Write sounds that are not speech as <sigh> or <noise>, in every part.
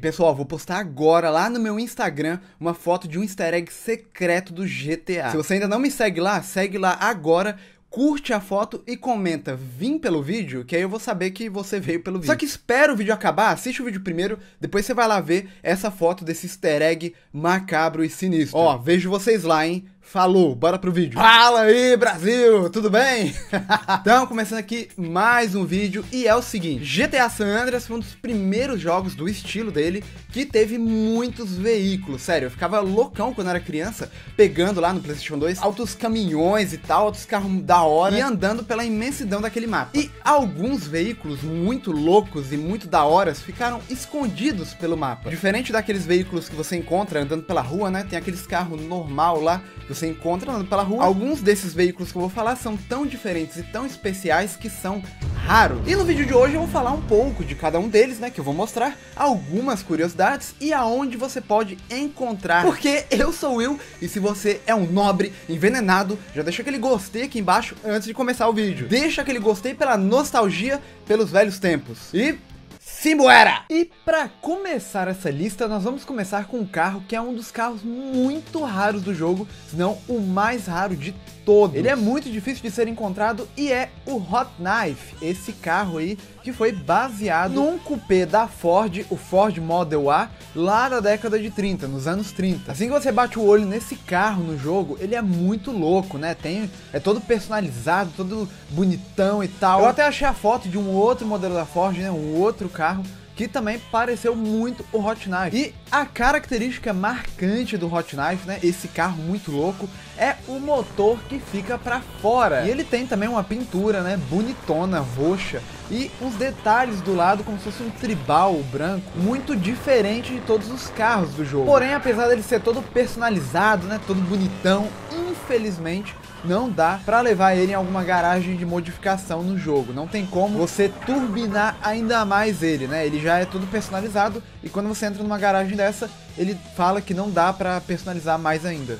pessoal, vou postar agora lá no meu Instagram uma foto de um easter egg secreto do GTA. Se você ainda não me segue lá, segue lá agora curte a foto e comenta vim pelo vídeo, que aí eu vou saber que você veio pelo vídeo. Só que espera o vídeo acabar, assiste o vídeo primeiro, depois você vai lá ver essa foto desse easter egg macabro e sinistro. Ó, vejo vocês lá, hein? Falou, bora pro vídeo. Fala aí, Brasil, tudo bem? <laughs> então, começando aqui mais um vídeo e é o seguinte, GTA San Andreas foi um dos primeiros jogos do estilo dele que teve muitos veículos, sério, eu ficava loucão quando era criança, pegando lá no Playstation 2 altos caminhões e tal, altos carros da hora e andando pela imensidão daquele mapa. E alguns veículos muito loucos e muito da hora ficaram escondidos pelo mapa. Diferente daqueles veículos que você encontra andando pela rua, né, tem aqueles carros normal lá, que você encontra andando pela rua. Alguns desses veículos que eu vou falar são tão diferentes e tão especiais que são raros. E no vídeo de hoje eu vou falar um pouco de cada um deles, né? Que eu vou mostrar algumas curiosidades e aonde você pode encontrar. Porque eu sou Will e se você é um nobre envenenado, já deixa aquele gostei aqui embaixo antes de começar o vídeo. Deixa aquele gostei pela nostalgia pelos velhos tempos. E Simbora! E para começar essa lista, nós vamos começar com um carro que é um dos carros muito raros do jogo, se não o mais raro de todos. Ele é muito difícil de ser encontrado e é o Hot Knife, esse carro aí que foi baseado num coupé da Ford, o Ford Model A, lá da década de 30, nos anos 30. Assim que você bate o olho nesse carro no jogo, ele é muito louco, né? Tem, é todo personalizado, todo bonitão e tal. Eu até achei a foto de um outro modelo da Ford, né? Um outro carro que também pareceu muito o Hot Knife. E a característica marcante do Hot Knife, né, esse carro muito louco, é o motor que fica para fora. E ele tem também uma pintura, né, bonitona, roxa, e uns detalhes do lado como se fosse um tribal branco, muito diferente de todos os carros do jogo. Porém, apesar dele ser todo personalizado, né, todo bonitão, infelizmente não dá para levar ele em alguma garagem de modificação no jogo. Não tem como você turbinar ainda mais ele, né? Ele já é tudo personalizado e quando você entra numa garagem dessa, ele fala que não dá para personalizar mais ainda.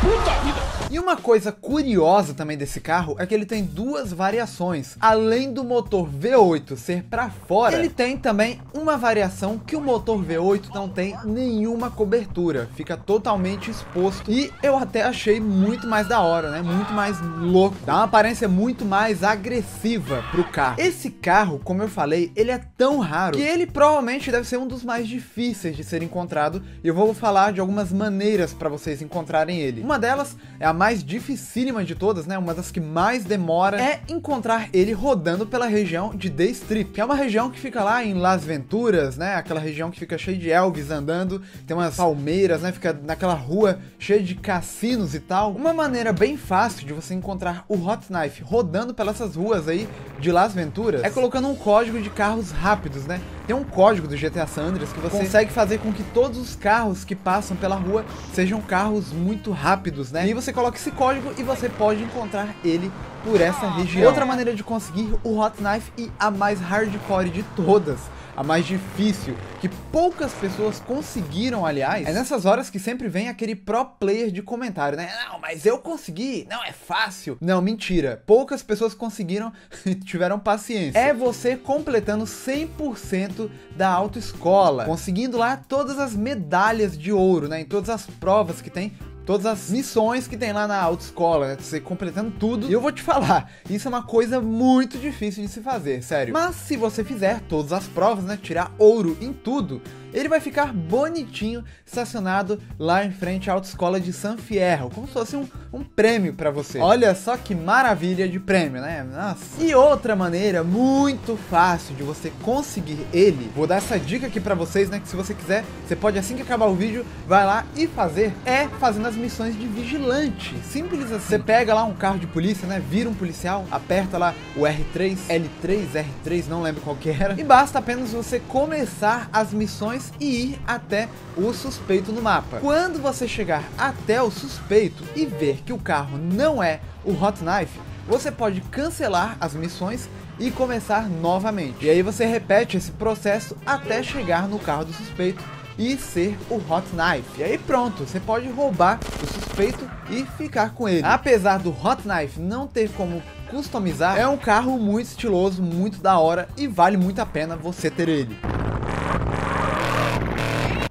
Puta vida! E uma coisa curiosa também desse carro é que ele tem duas variações. Além do motor V8 ser para fora, ele tem também uma variação que o motor V8 não tem nenhuma cobertura, fica totalmente exposto. E eu até achei muito mais da hora, né? Muito mais louco. Dá uma aparência muito mais agressiva pro carro. Esse carro, como eu falei, ele é tão raro que ele provavelmente deve ser um dos mais difíceis de ser encontrado. E eu vou falar de algumas maneiras para vocês encontrarem ele. Uma delas é a mais dificílima de todas, né? Uma das que mais demora é encontrar ele rodando pela região de The Strip, que é uma região que fica lá em Las Venturas, né? Aquela região que fica cheia de Elvis andando, tem umas palmeiras, né? Fica naquela rua cheia de cassinos e tal. Uma maneira bem fácil de você encontrar o Hot Knife rodando pelas ruas aí de Las Venturas é colocando um código de carros rápidos, né? Tem um código do GTA San Andreas que você consegue fazer com que todos os carros que passam pela rua sejam carros muito rápidos, né? E você coloca esse código e você pode encontrar ele por essa região. Outra maneira de conseguir o Hot Knife e a mais hardcore de todas a mais difícil, que poucas pessoas conseguiram, aliás, é nessas horas que sempre vem aquele pro player de comentário, né? Não, mas eu consegui, não é fácil. Não, mentira. Poucas pessoas conseguiram e <laughs> tiveram paciência. É você completando 100% da autoescola, conseguindo lá todas as medalhas de ouro, né? Em todas as provas que tem todas as missões que tem lá na autoescola, né? Você completando tudo. E eu vou te falar, isso é uma coisa muito difícil de se fazer, sério. Mas se você fizer todas as provas, né? Tirar ouro em tudo, ele vai ficar bonitinho estacionado lá em frente à autoescola de San Fierro, como se fosse um, um prêmio para você. Olha só que maravilha de prêmio, né? Nossa. E outra maneira muito fácil de você conseguir ele, vou dar essa dica aqui para vocês, né? Que se você quiser, você pode assim que acabar o vídeo, vai lá e fazer, é fazendo as missões de vigilante. Simples assim. Você pega lá um carro de polícia, né? Vira um policial, aperta lá o R3, L3, R3, não lembro qual que era. E basta apenas você começar as missões e ir até o suspeito no mapa. Quando você chegar até o suspeito e ver que o carro não é o Hot Knife, você pode cancelar as missões e começar novamente. E aí você repete esse processo até chegar no carro do suspeito e ser o Hot Knife. E aí pronto, você pode roubar o suspeito e ficar com ele. Apesar do Hot Knife não ter como customizar, é um carro muito estiloso, muito da hora e vale muito a pena você ter ele.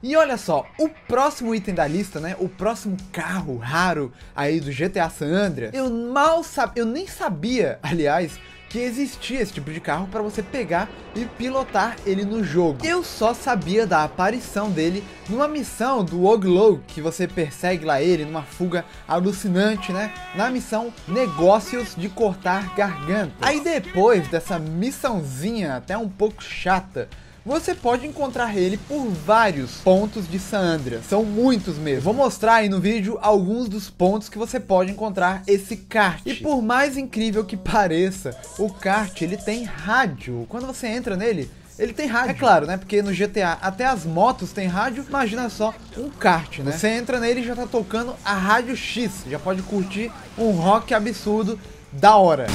E olha só, o próximo item da lista, né? O próximo carro raro aí do GTA San Andreas. Eu mal sabia, eu nem sabia, aliás, que existia esse tipo de carro para você pegar e pilotar ele no jogo. Eu só sabia da aparição dele numa missão do Oglow, que você persegue lá ele numa fuga alucinante, né? Na missão Negócios de Cortar Garganta. Aí depois dessa missãozinha até um pouco chata, você pode encontrar ele por vários pontos de San Andreas. São muitos mesmo. Vou mostrar aí no vídeo alguns dos pontos que você pode encontrar esse kart. E por mais incrível que pareça, o kart ele tem rádio. Quando você entra nele, ele tem rádio. É claro, né? Porque no GTA até as motos têm rádio. Imagina só um kart, né? Você entra nele e já tá tocando a rádio X. Já pode curtir um rock absurdo da hora.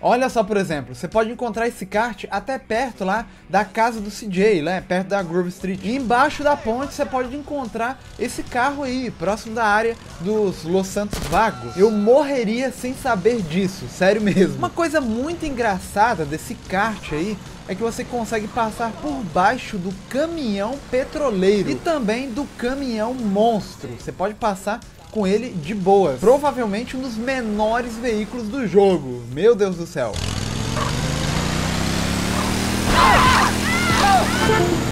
Olha só, por exemplo, você pode encontrar esse kart até perto lá da casa do CJ, né? Perto da Grove Street. E embaixo da ponte você pode encontrar esse carro aí, próximo da área dos Los Santos Vagos. Eu morreria sem saber disso, sério mesmo. Uma coisa muito engraçada desse kart aí é que você consegue passar por baixo do caminhão petroleiro e também do caminhão monstro. Você pode passar com ele de boas. Provavelmente um dos menores veículos do jogo. Meu Deus do céu.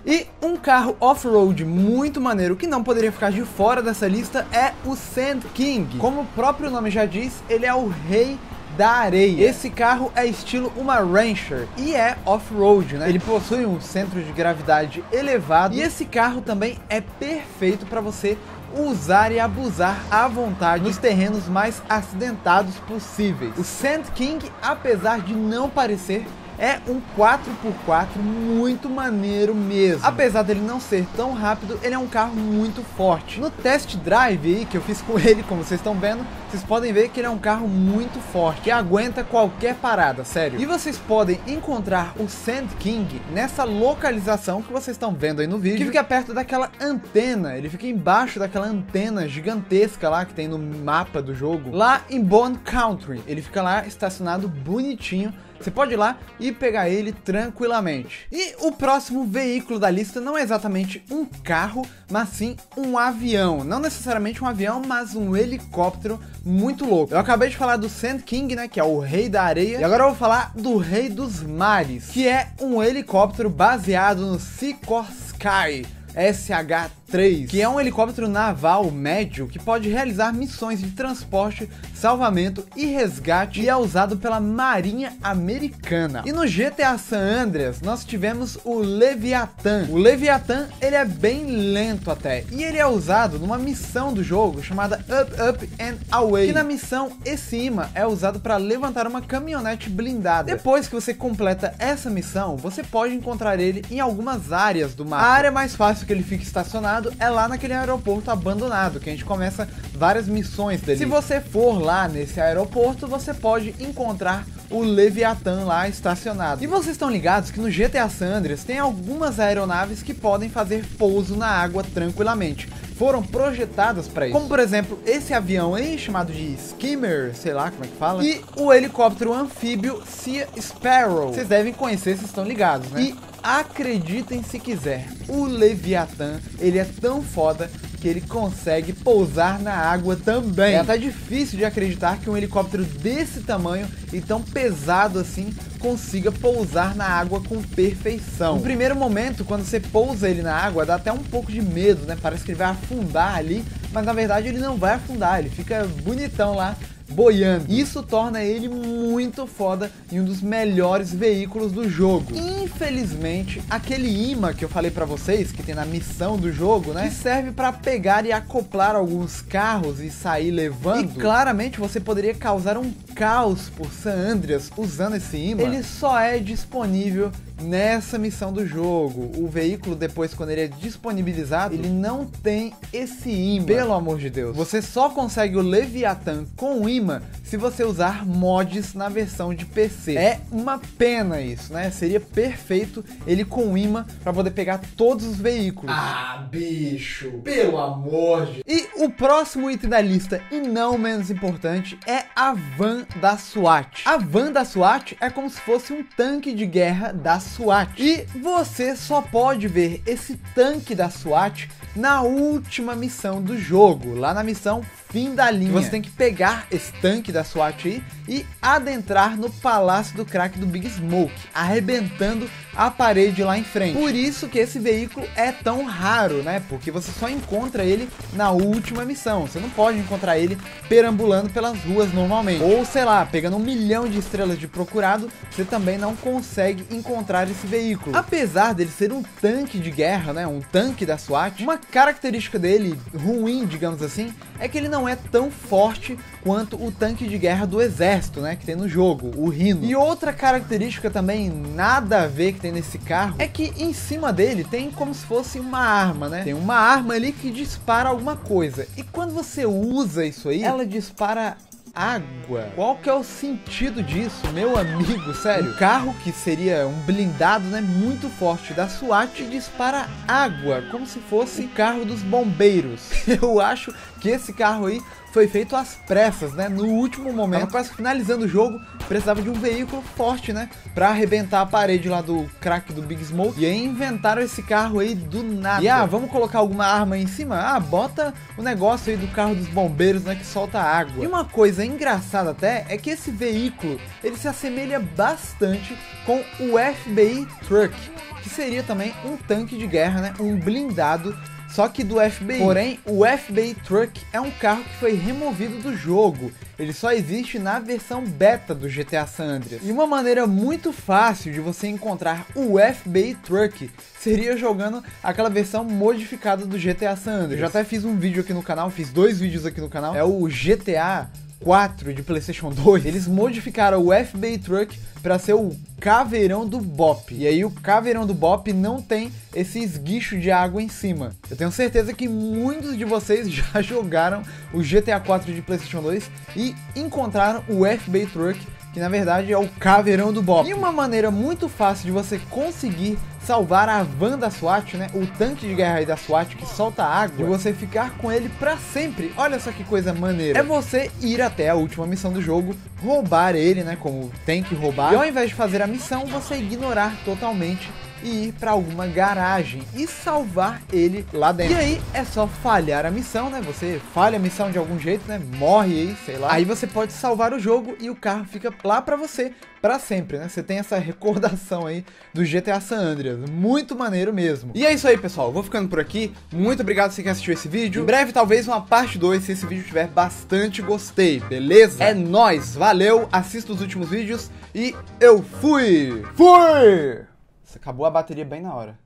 E um carro off-road muito maneiro que não poderia ficar de fora dessa lista é o Sand King. Como o próprio nome já diz, ele é o rei da areia. Esse carro é estilo uma Rancher e é off-road, né? Ele possui um centro de gravidade elevado e esse carro também é perfeito para você usar e abusar à vontade nos terrenos mais acidentados possíveis. O Sand King, apesar de não parecer é um 4x4 muito maneiro mesmo. Apesar dele não ser tão rápido, ele é um carro muito forte. No test drive aí que eu fiz com <laughs> ele, como vocês estão vendo, vocês podem ver que ele é um carro muito forte, que aguenta qualquer parada, sério. E vocês podem encontrar o Sand King nessa localização que vocês estão vendo aí no vídeo, que fica perto daquela antena, ele fica embaixo daquela antena gigantesca lá que tem no mapa do jogo, lá em Bone Country. Ele fica lá estacionado bonitinho você pode ir lá e pegar ele tranquilamente. E o próximo veículo da lista não é exatamente um carro, mas sim um avião. Não necessariamente um avião, mas um helicóptero muito louco. Eu acabei de falar do Sand King, né, que é o rei da areia, e agora eu vou falar do rei dos mares, que é um helicóptero baseado no Sikorsky SH 3, que é um helicóptero naval médio que pode realizar missões de transporte, salvamento e resgate e é usado pela Marinha Americana. E no GTA San Andreas nós tivemos o Leviathan. O Leviathan ele é bem lento até e ele é usado numa missão do jogo chamada Up Up and Away. Que na missão esse imã é usado para levantar uma caminhonete blindada. Depois que você completa essa missão, você pode encontrar ele em algumas áreas do mapa. A área mais fácil que ele fica estacionado abandonado é lá naquele aeroporto abandonado, que a gente começa várias missões dele. Se você for lá nesse aeroporto, você pode encontrar o Leviathan lá estacionado. E vocês estão ligados que no GTA San Andreas tem algumas aeronaves que podem fazer pouso na água tranquilamente. Foram projetadas para isso. Como por exemplo, esse avião aí chamado de Skimmer, sei lá como é que fala, e o helicóptero anfíbio Sea Sparrow. Vocês devem conhecer, vocês estão ligados, né? E acreditem se quiser, o Leviathan, ele é tão foda que ele consegue pousar na água também. É até difícil de acreditar que um helicóptero desse tamanho e tão pesado assim consiga pousar na água com perfeição. No primeiro momento, quando você pousa ele na água, dá até um pouco de medo, né? Parece que ele vai afundar ali, mas na verdade ele não vai afundar, ele fica bonitão lá boiando. Isso torna ele muito foda e um dos melhores veículos do jogo. Infelizmente, aquele imã que eu falei para vocês, que tem na missão do jogo, né? Que serve para pegar e acoplar alguns carros e sair levando. E claramente você poderia causar um caos por San Andreas usando esse imã. Ele só é disponível nessa missão do jogo. O veículo, depois, quando ele é disponibilizado, ele não tem esse imã. Pelo amor de Deus. Você só consegue o Leviathan com imã se você usar mods na versão de PC. É uma pena isso, né? Seria perfeito ele com imã para poder pegar todos os veículos. Ah, bicho! Pelo amor de... E o próximo item da lista, e não menos importante, é a van da SWAT. A van da SWAT é como se fosse um tanque de guerra da SWAT. E você só pode ver esse tanque da SWAT na última missão do jogo, lá na missão fim da linha. Você tem que pegar esse tanque da SWAT aí e adentrar no palácio do crack do Big Smoke, arrebentando a parede lá em frente. Por isso que esse veículo é tão raro, né? Porque você só encontra ele na última missão. Você não pode encontrar ele perambulando pelas ruas normalmente. Ou sei lá, pegando um milhão de estrelas de procurado, você também não consegue encontrar esse veículo. Apesar dele ser um tanque de guerra, né? Um tanque da SWAT, uma característica dele ruim, digamos assim, é que ele não é tão forte quanto o tanque de guerra do exército, né, que tem no jogo, o Rhino. E outra característica também nada a ver que tem nesse carro é que em cima dele tem como se fosse uma arma, né? Tem uma arma ali que dispara alguma coisa. E quando você usa isso aí, ela dispara água. Qual que é o sentido disso, meu amigo? Sério, carro que seria um blindado, né, muito forte da SWAT dispara água, como se fosse o carro dos bombeiros. <laughs> Eu acho que esse carro aí foi feito às pressas, né? No último momento, quase finalizando o jogo, precisava de um veículo forte, né? Pra arrebentar a parede lá do crack do Big Smoke. E aí inventaram esse carro aí do nada. E ah, vamos colocar alguma arma aí em cima? Ah, bota o negócio aí do carro dos bombeiros, né? Que solta água. E uma coisa engraçada até é que esse veículo, ele se assemelha bastante com o FBI Truck, que seria também um tanque de guerra, né? Um blindado só que do FBI. Porém, o FBI Truck é um carro que foi removido do jogo. Ele só existe na versão beta do GTA San Andreas. E uma maneira muito fácil de você encontrar o FBI Truck seria jogando aquela versão modificada do GTA San Andreas. Eu já até fiz um vídeo aqui no canal, fiz dois vídeos aqui no canal. É o GTA 4 de PlayStation 2, eles modificaram o FBI Truck para ser o caveirão do Bop. E aí o caveirão do Bop não tem esse esguicho de água em cima. Eu tenho certeza que muitos de vocês <laughs> já jogaram o GTA 4 de PlayStation 2 e encontraram o FBI Truck, que na verdade é o caveirão do Bop. E uma maneira muito fácil de você conseguir salvar a van da SWAT, né? O tanque de guerra da SWAT que solta água, e você ficar com ele para sempre. Olha só que coisa maneira. É você ir até a última missão do jogo, roubar ele, né? Como tem que roubar. E ao invés de fazer a missão, você ignorar totalmente e ir para alguma garagem e salvar ele lá dentro. E aí é só falhar a missão, né? Você falha a missão de algum jeito, né? Morre aí, sei lá. Aí você pode salvar o jogo e o carro fica lá para você para sempre, né? Você tem essa recordação aí do GTA San Andreas. Muito maneiro mesmo. E é isso aí, pessoal. Vou ficando por aqui. Muito obrigado você que assistiu esse vídeo. Em breve, talvez uma parte 2, se esse vídeo tiver bastante gostei, beleza? É nóis. Valeu. Assista os últimos vídeos e eu fui! Fui! Acabou a bateria bem na hora.